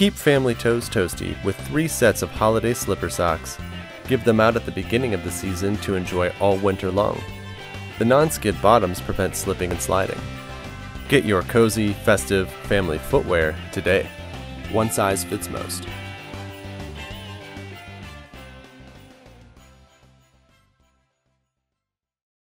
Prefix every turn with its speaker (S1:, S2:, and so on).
S1: Keep family toes toasty with three sets of holiday slipper socks. Give them out at the beginning of the season to enjoy all winter long. The non skid bottoms prevent slipping and sliding. Get your cozy, festive family footwear today. One size fits most.